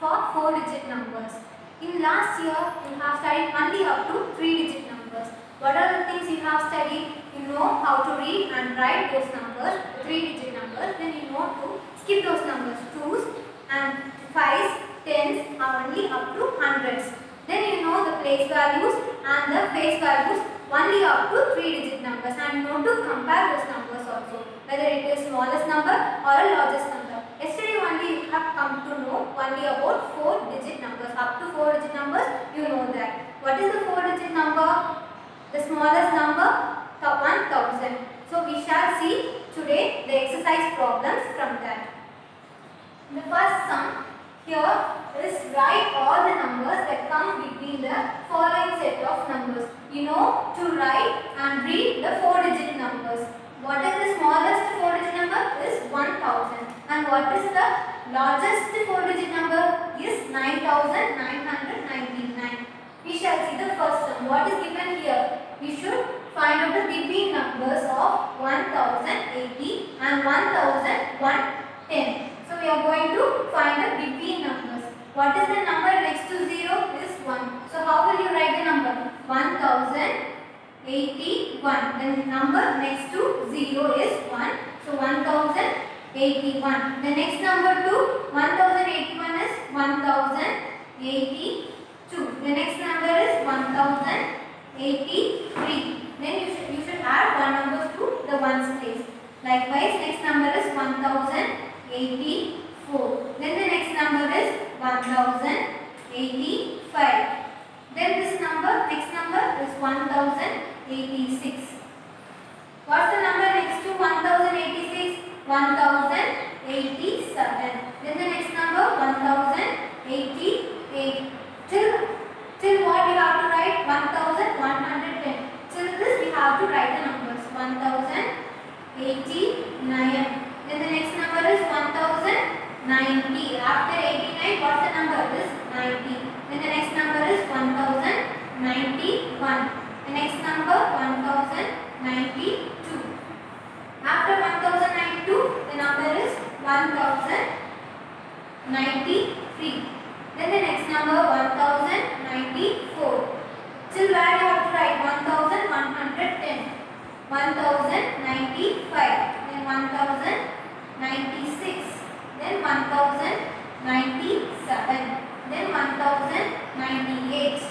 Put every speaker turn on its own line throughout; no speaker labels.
for 4 digit numbers. In last year, you have studied only up to 3 digit numbers. What are the things you have studied? You know how to read and write those numbers, 3 digit numbers. Then you know to skip those numbers. 2s and 5s, 10s are only up to hundreds. Then you know the place values and the face values only up to 3 digit numbers and you know to compare those numbers also whether it is smallest number or a largest number. Yesterday only you have come to know only about 4 digit numbers. Up to 4 digit numbers you know that. What is the 4 digit number? The smallest number 1000. So we shall see today the exercise problems from that. The first sum here is write all the numbers that come between the following set of numbers. You know to write and read the 4 digit numbers. What is the smallest 4 digit number? Is 1000. And what is the largest 4 digit number? Is 9999. We shall see the first sum. What is given here? We should find out the between numbers of 1080 and 1110. So we are going to find the between numbers. What is the number next to 0? Is 1. So how will you write the number? 1081. Then number next to 0 is 1. So 1081. The next number to 1081 is 1082. The next number is 1083. Then you should, you should add one number to the ones place. Likewise, next number is 1084. Then the next number is 1085. Then this number, next number is 1086. What's the number next to 1086? 1087. Then the next number 1088. Till, till what we have to write? 1110. Till this we have to write the numbers. 1089. Then the next number is 1090. After 89, what's the number? This 90. Then the next number is 1091. The next number 1092. After 1092, the number is 1093. Then the next number 1094. Till where you have to write 1110. 1095. Then 1096. Then 1097. Then 1098.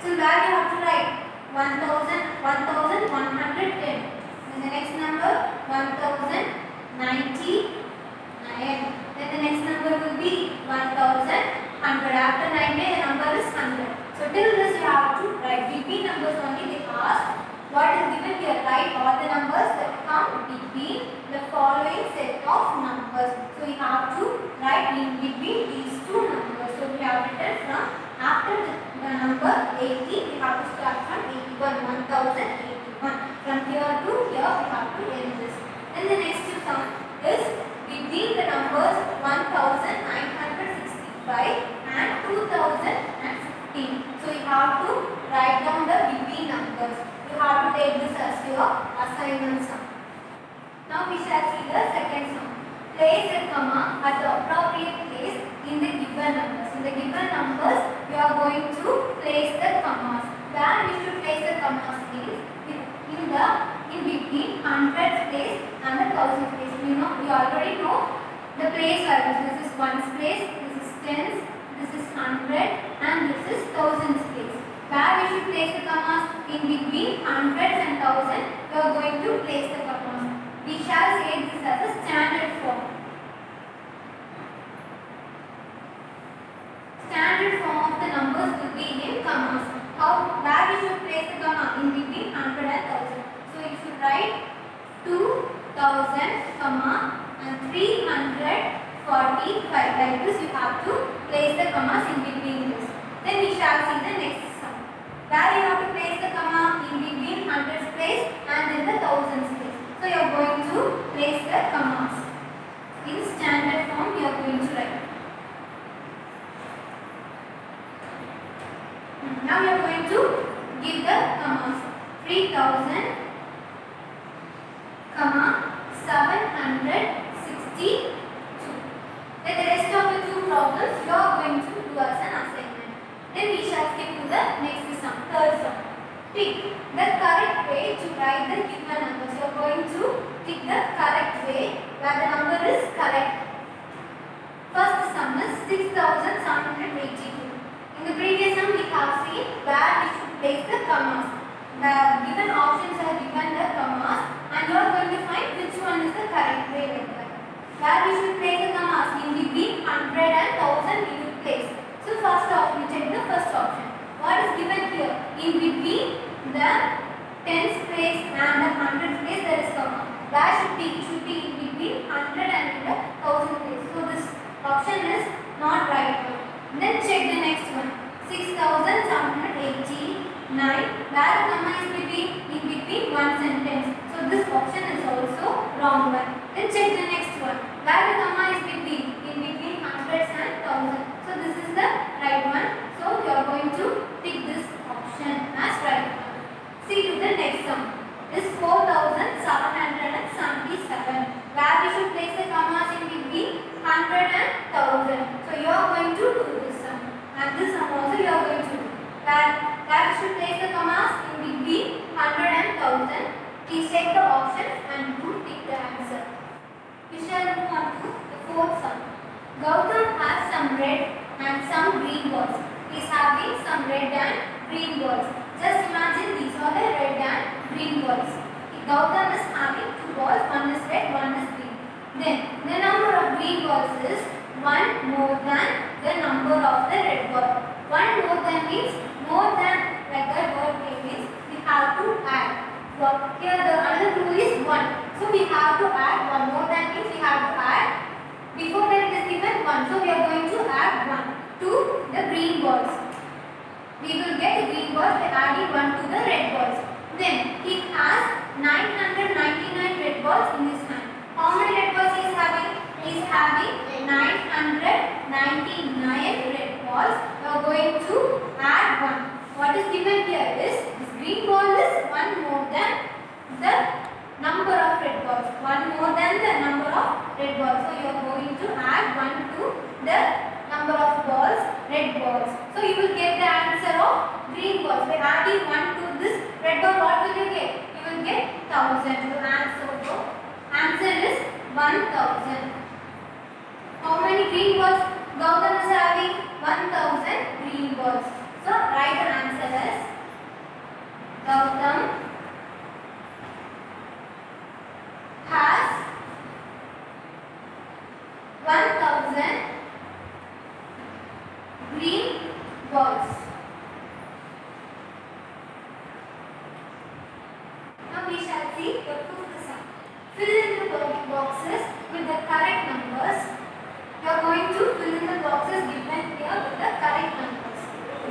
Till where you have to write 1000, 1110. Then the next number 1099. Then the next number will be 1100. 9 the number is 100. So till this you have to write between numbers only they ask what is given here. Write all the numbers that come between the following set of numbers. So you have to write in between these two numbers. So we have written from after the, the number 80 we have to start from 81 1081. From here to here we have to end this. Then the next sum is between the numbers 1965 and 2015. So you have to write down the between numbers. You have to take this as your assignment sum. Now we shall see the second sum. Place a comma at the appropriate place in the given numbers. In the given numbers, you are going to place the commas. Where we should place the commas is in the in between hundreds place and the thousands place. You know, you already know the place values. This is ones place, this is tens, this is hundred, and this is thousands place. Where we should place the commas in between hundreds and thousands, we are going to place the commas. We shall say this as a standard form. Standard form of the numbers will be in commas. How where we should place the comma in between hundred and thousand. So you should write two thousand comma and three hundred forty-five. Like this, you have to place the commas in between this. Then we shall see the next sum. Where you have to place the comma in between hundreds place and in the thousands place. So you are going to place the commas. In standard form, you are going to write. Hmm, now you are going to give the commas. 3000 comma 762. Then the rest of the two problems you are going to as an assignment. Then we shall skip to the next sum, third sum. The correct way to write the given number. So you are going to pick the correct way where the number is correct. First sum is 6782. In the previous sum we have seen where we should place the commas. The given options are given the commas and you are going to find which one is the correct way. Where we should place the commas in between 100 and 1000 we will place. So first option, we check the first option. What is given here? In between the tens place and the hundred place there is comma. Where should be? Should be in between 100 and 1000 place. So this option is not right one. Then check the next one. 6789 where the comma is between in between one sentence. So this option is also wrong one. Then check the next one. Where the comma is between in between hundreds and thousand. So this is the right one. So you are going to tick this option as right. See to the next sum. Is 4777 where we should place the commas in between 100 and 1000. So you are going to do this sum and this sum also you are going to do. Where, where we should place the commas in between 100 and 1000. Please check the options and do tick the answer. We shall move on to the fourth sum. Gautam has some red and some green balls. He is having some red and green balls. Just imagine these are the red and green balls. Gautam is having two balls, one is red, one is green. Then the number of green balls is one more than the number of the red ball. One more than means more than like the word means we have to add. So here the another rule is one. So we have to add one more than means we have to add before that it is given 1. So we are going to add 1 to the green balls. We will get green balls by adding 1 to the red balls. Then he has 999 red balls in his hand. How many red balls he is having? He is having 999 red balls. We are going to add 1. What is given here is this green ball is 1 more than the number of red balls. One more than the number of red balls. So you are going to add one to the number of balls, red balls. So you will get the answer of green balls. By adding one to this red ball, what will you get? You will get thousand. So answer, so answer is one thousand. How many green balls Gautam is having? One thousand green balls. So right answer is Gautam has 1000 green balls. Now we shall see the fifth sum. Fill in the boxes with the correct numbers. You are going to fill in the boxes given here with the correct numbers.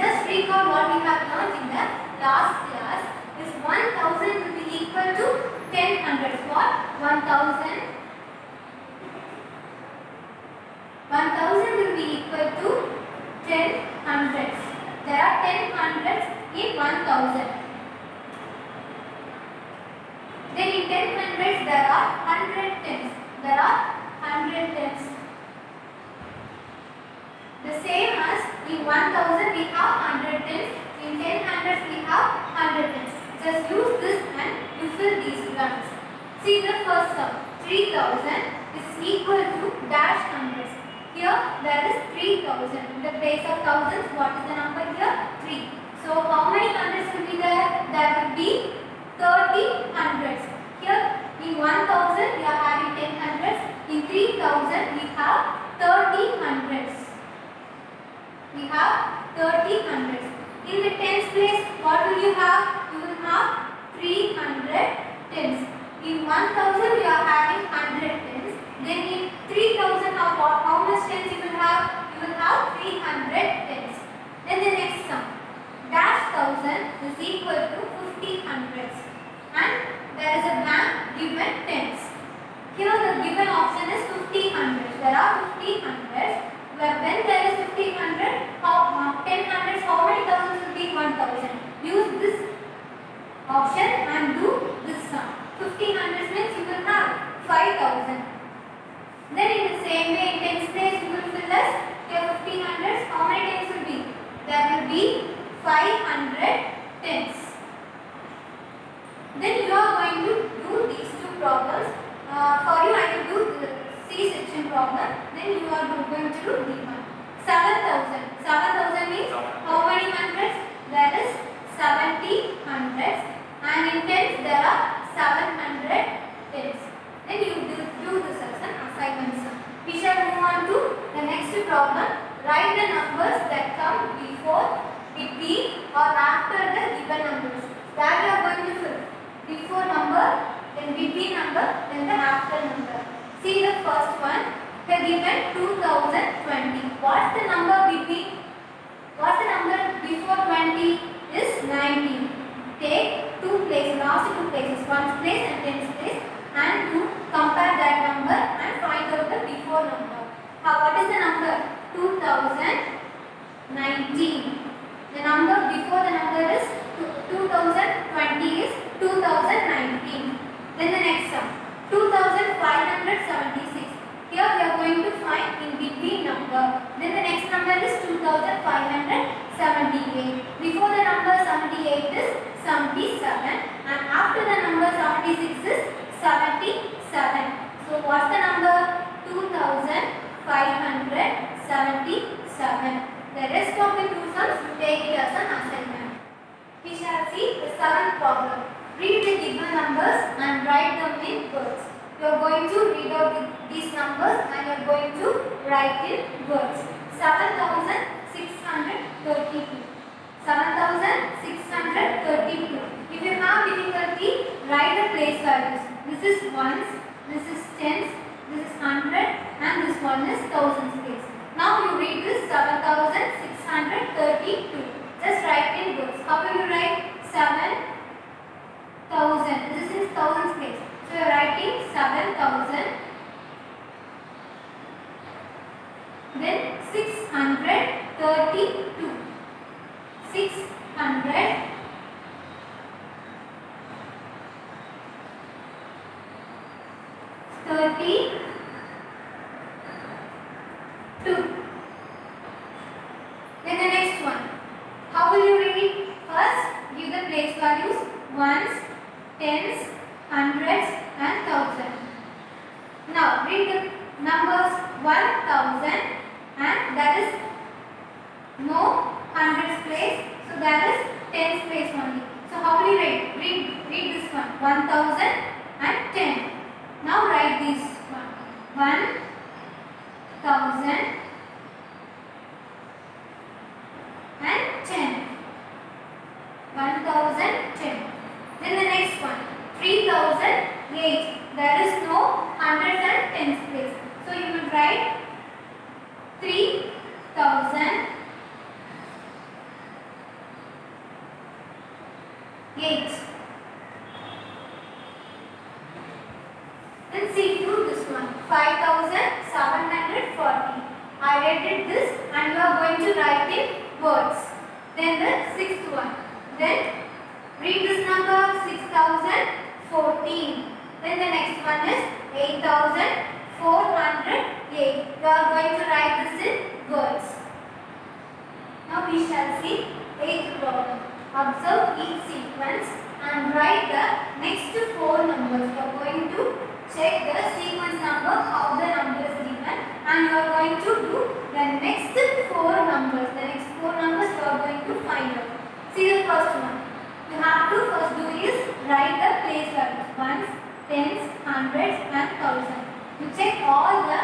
Just recall what we have learned in the last class. Is 1000 will be equal to 1000 What? 1000. 1000 will be equal to 10 hundreds. There are 10 hundreds in 1000. Then in 10 hundreds there are 100 tens. There are 100 tens. The same as in 1000 we have 100 tens. In 10 hundreds we have 100 tens. Just use this and you fill these blanks. See the first sum. 3000 is equal to dash hundreds. Here there is 3000. In the place of thousands, what is the number here? 3. So how many hundreds will be there? There will be 30 hundreds. Here in 1000 we are having 10 hundreds. In 3000 we have 30 hundreds. We have 30 hundreds. In the tens place, what will you have? You will have 300 tens. In 1000 you are having 100 tens. Then in 3000 how, how much tens? You will have 300 tens. Then the next sum. Dash thousand is equal to 50 hundreds. And there is a blank given tens. Here the given option is 1500. There are 1500 Where when there is 1500, how, uh, 10 hundreds, how many thousands will be 1000? Use this option and do this sum. 1500 means you will have 5000. Then in the same way in tens place you will fill as your 50 hundreds. How many tens will be 500 tens. Then you are going to do these two problems. Uh, for you, I will do the C section problem. Then you are going to do D one. 7000. 7000 means how many hundreds? There is 70 hundreds. And in tens, there are 700 tens. Then you do, do this as an assignment sum. We shall move on to the next problem. Write the numbers that come before, between or after the given numbers. That we are going to fill. Before number, then between number, then the after number. See the first one. The given 2020. What's the number between? What's the number before 20? Is 19. Take two places, last two places, one place and tens place and to compare that number and find out the before number. How, what is the number? 2019. The number before the number is 2020 is 2019. Then the next sum 2576. Here we are going to find in between number. Then the next number is 2578. Before the number 78 is 77 and after the number 76 is 77. So what's the number? 2577. The rest of the two sums you take it as an assignment. We shall see the seventh problem. Read the given numbers and write them in words. You are going to read out the- these numbers and you are going to write in words. 7632. 7632. If you have difficulty, write the place values. This is ones, this is tens, this is hundred, and this one is thousands place. Now you read this 7632. Just write in words. How will you write? 7000. This is thousands place. So you are writing 7000. Then 632. 600 thirty two. Then the next one. How will you read? First, give the place values ones, tens, hundreds, and thousand. Now read the numbers one thousand, and that is no hundreds place. So that is tens place only. So how will you write? Read read this one. One thousand and ten. Now write this one. One thousand and ten. One thousand ten. Then the next one. Three thousand eight. There is no hundreds and tens place. So you will write three thousand eight. Then see through this one. 5740. I rated this and you are going to write in words. Then the sixth one. Then read this number 6014. Then the next one is 8408. You are going to write this in words. Now we shall see eighth problem. Observe each sequence and write the next four numbers. You are going to check the sequence number, how the number is given and you are going to do the next four numbers. The next four numbers you are going to find out. See the first one. You have to first do is write the place values. Ones, tens, hundreds and thousands. You check all the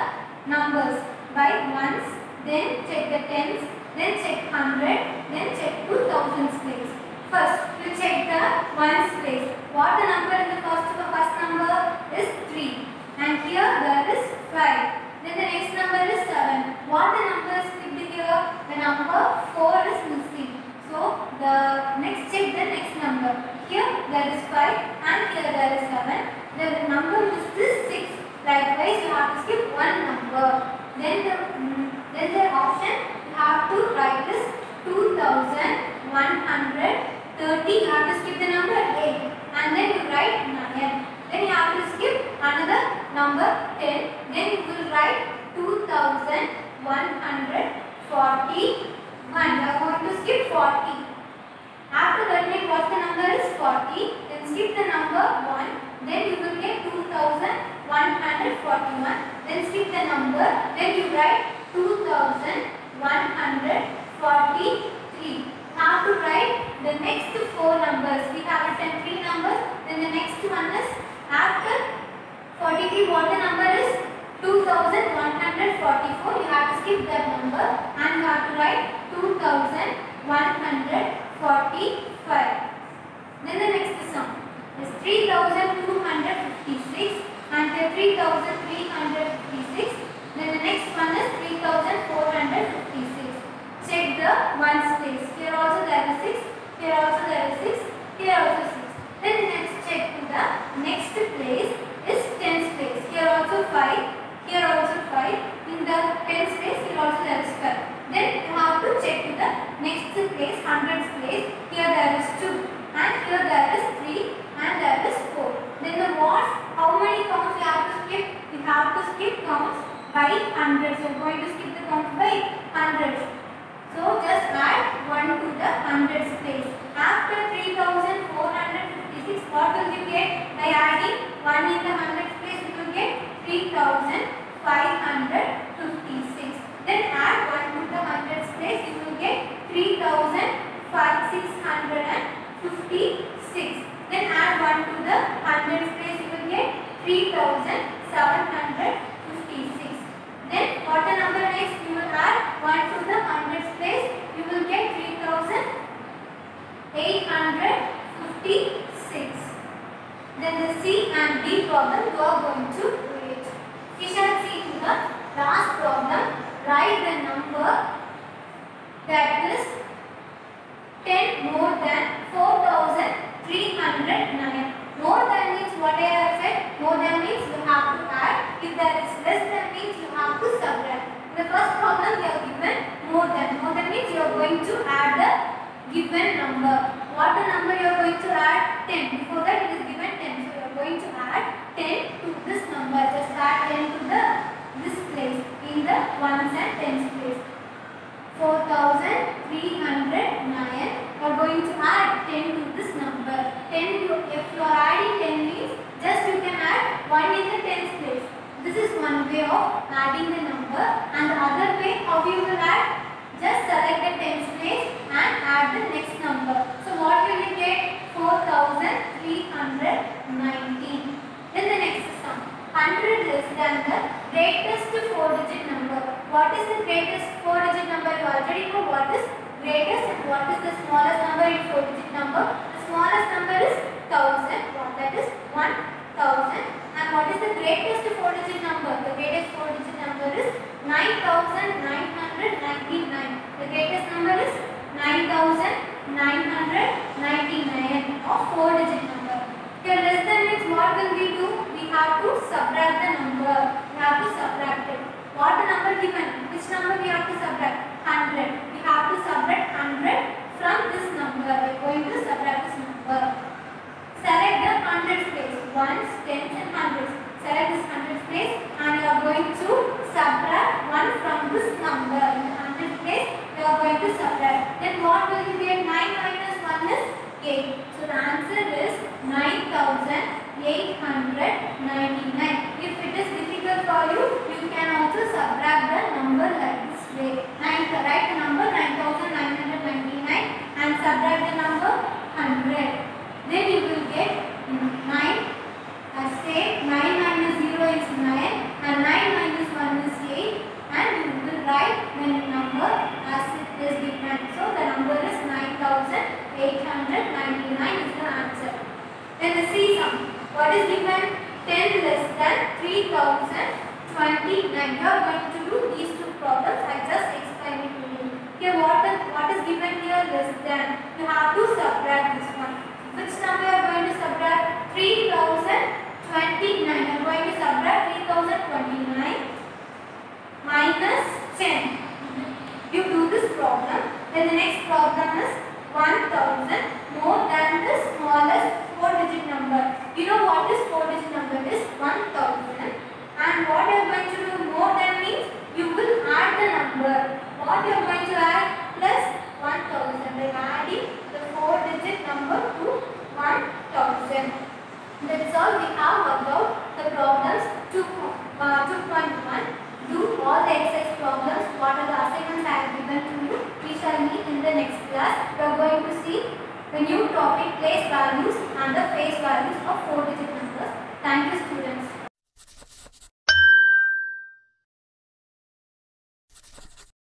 numbers by ones, then check the tens, then check hundred, then check two thousands place. First, you check the ones place. What the number in the first the first number is three, and here there is five. Then the next number is seven. What the number is skipped here? The number four is missing. So the next check the next number. Here there is five, and here there is seven. Then The number missed is six. Likewise, you have to skip one number. Then the mm, then the option you have to write hundred thirty. You have to skip the number eight, and then you write nine. Then you have to skip another number ten. Then you will write two thousand one hundred forty one. You are going to skip 40. After that, what the number is 40, then skip the number 1, then you will get 2141, then skip the number, then you write 2143. How to write the next four numbers? We have written three numbers, then the next one is after 43, what the number is? 2144. You have to skip that number and you have to write 2145. Then the next sum is 3256 and the 3356. Then the next one is 3456. Check the ones place. Here also there is 6. Here also there is 6. Here also 6. Then next check to the next place is tens place. Here also 5. Here also 5. In the tens place here also there is 5. Then you have to check to the next place hundreds place. Here there is 2 and here there is 3 and there is 4. Then the ones how many counts you have to skip? You have to skip counts by hundreds. You are going to skip the counts by hundreds. So just add 1 to the hundreds place. After 3456, what will you get? By adding 1 in the hundreds place, you will get 3556. Then add 1 to the hundreds place, you will get 3656. Then add 1 to the hundreds place, you will get 3756. Then what the number next? You will add 1 to the hundreds place. You will get 3856. Then the C and D problem you are going to create. We shall see to the last problem. Write the number that is 10 more than 4309. More than means what I have said. More than means you have to add. If there is less than means you have to subtract. In the first problem they are given more than. More than means you are going to add the given number. What the number you are going to add? 10. Before that it is given 10. So you are going to add 10 to this number. Just add 10 to the this place in the ones and tens place. 4309 you are going to add 10 to this number 10 you, if you are adding 10 means just you can add 1 in the tens place this is one way of adding the number and the other way how you will add just select the tens place and add the next number. So what will you get? 4319 then the next sum. 100 less than the greatest 4 digit number. What is the greatest 4 digit number? You already know what is greatest and what is the smallest number in 4 digit number. The smallest number is 1000 what that is 1000 and what is the greatest 4 digit number? The greatest 4 digit number is 9999 the greatest number is 9999 of 4 digit number. Here less than means what will we do? We have to subtract the number. We have to subtract it. What the number given? Which number we have to subtract? 100 we have to subtract 100 from this number